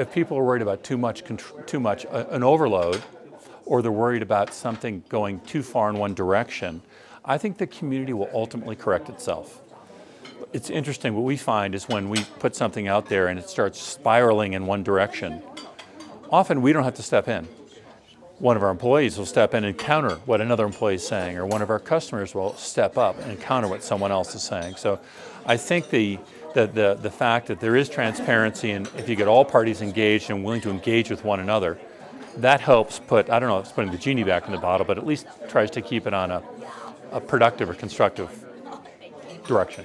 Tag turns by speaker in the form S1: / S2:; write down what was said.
S1: if people are worried about too much, too much uh, an overload, or they're worried about something going too far in one direction, I think the community will ultimately correct itself. It's interesting, what we find is when we put something out there and it starts spiraling in one direction, often we don't have to step in. One of our employees will step in and counter what another employee is saying, or one of our customers will step up and counter what someone else is saying. So I think the, the, the, the fact that there is transparency and if you get all parties engaged and willing to engage with one another, that helps put, I don't know if it's putting the genie back in the bottle, but at least tries to keep it on a, a productive or constructive direction.